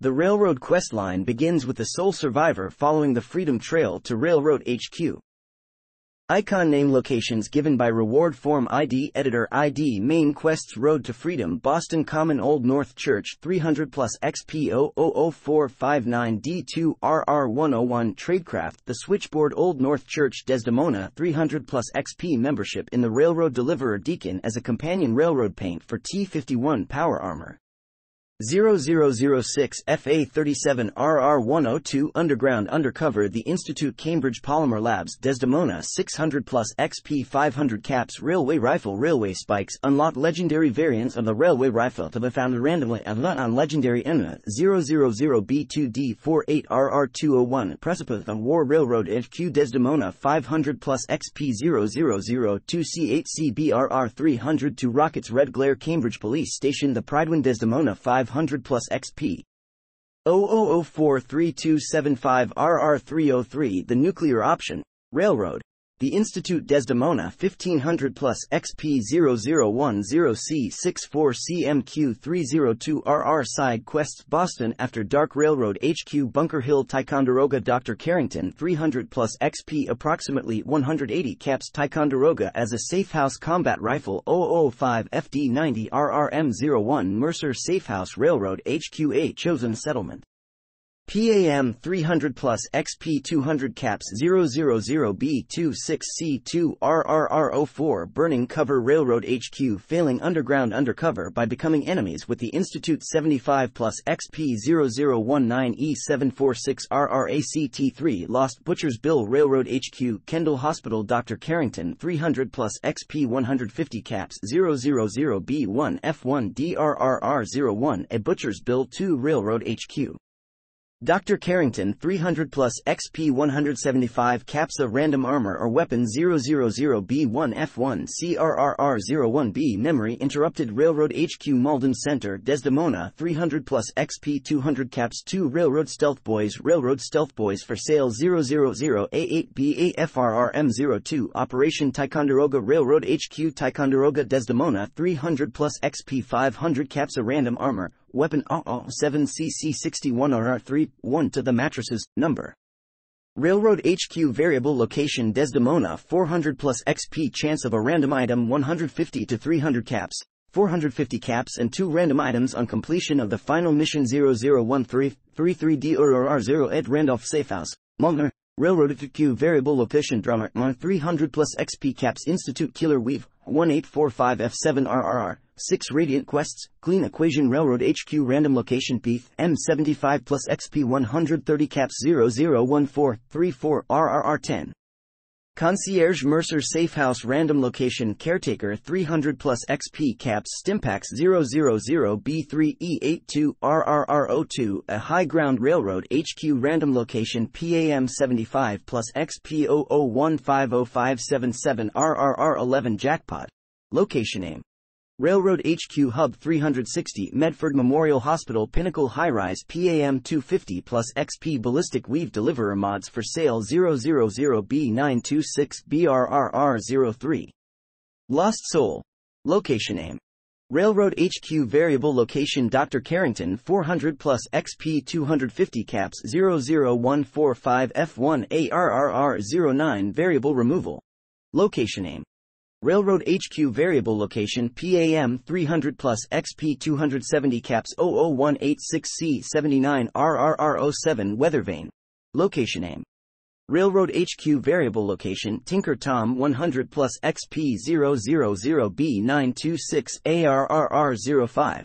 The Railroad Quest line begins with the sole survivor following the Freedom Trail to Railroad HQ. Icon name locations given by Reward Form ID Editor ID Main Quests Road to Freedom Boston Common Old North Church 300 plus XP 000459 D2 RR 101 Tradecraft The Switchboard Old North Church Desdemona 300 plus XP membership in the Railroad Deliverer Deacon as a companion railroad paint for T51 Power Armor 0006 FA37 RR102 Underground Undercover The Institute Cambridge Polymer Labs Desdemona 600 Plus XP 500 Caps Railway Rifle Railway Spikes Unlock legendary variants of the Railway Rifle to be found randomly and not on legendary Enna 000B2D48 RR201 Precipice of War Railroad HQ Desdemona 500 Plus XP 0002C8C 300 to Rockets Red Glare Cambridge Police Station The Prydwen Desdemona 5 500 plus XP. 00043275 RR303 The nuclear option, railroad. The Institute Desdemona 1500 plus XP 0010C64 CMQ302 RR Side Quests Boston After Dark Railroad HQ Bunker Hill Ticonderoga Dr. Carrington 300 plus XP Approximately 180 Caps Ticonderoga as a Safe House Combat Rifle 005 FD90 RRM01 Mercer Safe House Railroad HQA Chosen Settlement PAM 300 plus XP 200 caps 000B26C2 RRR04 Burning Cover Railroad HQ Failing Underground Undercover by Becoming Enemies with the Institute 75 plus XP 0019E746 RRACT3 Lost Butcher's Bill Railroad HQ Kendall Hospital Dr. Carrington 300 plus XP 150 caps 000B1 F1 DRRR01 A Butcher's Bill 2 Railroad HQ Dr. Carrington 300 plus XP 175 CAPSA Random Armor or Weapon 000B1F1 CRRR01B Memory Interrupted Railroad HQ Malden Center Desdemona 300 plus XP 200 CAPS 2 Railroad Stealth Boys Railroad Stealth Boys for sale 000A8BAFRRM02 Operation Ticonderoga Railroad HQ Ticonderoga Desdemona 300 plus XP 500 caps CAPSA Random Armor weapon AA7CC61RR3, 1 to the mattresses, number. Railroad HQ variable location Desdemona 400 plus XP chance of a random item 150 to 300 caps, 450 caps and 2 random items on completion of the final mission 0013 33D or 0 at Randolph Safehouse, Mulner, Railroad HQ variable location drummer 300 plus XP caps Institute Killer Weave 1845F7RRR 6 Radiant Quests, Clean Equation Railroad HQ Random Location Beef, M75 plus XP 130 Caps 001434 RRR10. Concierge Mercer Safe House Random Location Caretaker 300 plus XP Caps Stimpaks 000B3E82 RRR02 A High Ground Railroad HQ Random Location PAM 75 plus XP 00150577 RRR11 Jackpot. Location Name. Railroad HQ Hub 360 Medford Memorial Hospital Pinnacle High Rise PAM 250 plus XP Ballistic Weave Deliverer Mods for sale 000B926 BRRR03. Lost Soul. Location Name. Railroad HQ Variable Location Dr. Carrington 400 plus XP 250 caps 00145 F1 ARRR09 Variable Removal. Location Name. Railroad HQ variable location PAM 300 plus XP 270 caps 00186C79 RRR07 weather vane. Location aim. Railroad HQ variable location Tinker Tom 100 plus XP 000B926 ARRR05.